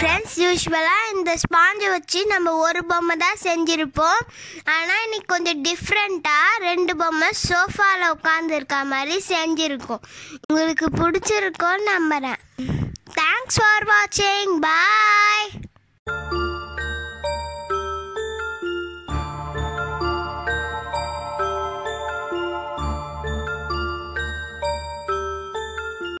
Friends யூஸ்வலாக இந்த ஸ்பாஞ்சை வச்சு நம்ம ஒரு பொம்மை தான் செஞ்சுருப்போம். ஆனால் இன்னைக்கு கொஞ்சம் டிஃப்ரெண்ட்டாக ரெண்டு பொம்மை சோஃபாவில் உட்காந்துருக்க மாதிரி செஞ்சுருக்கோம். உங்களுக்கு பிடிச்சிருக்கோன்னு நம்புகிறேன் தேங்க்ஸ் ஃபார் வாட்சிங் பாய்